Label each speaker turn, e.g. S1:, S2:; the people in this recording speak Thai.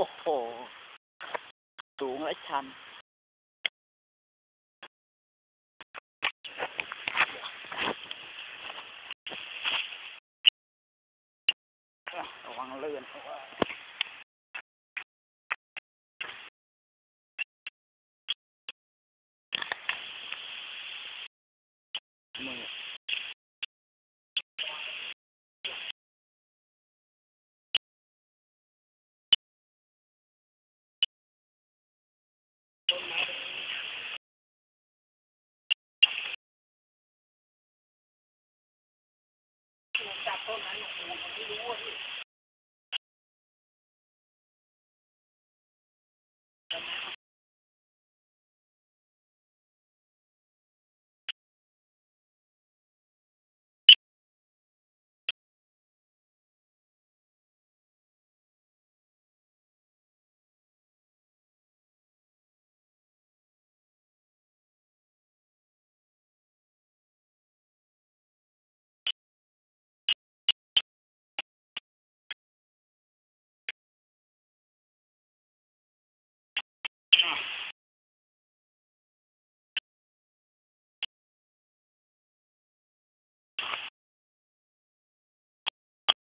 S1: โอ้โห สูงและชันระวังเลื่อนเพราะว่ามือ
S2: 到南永，我们这个卧室。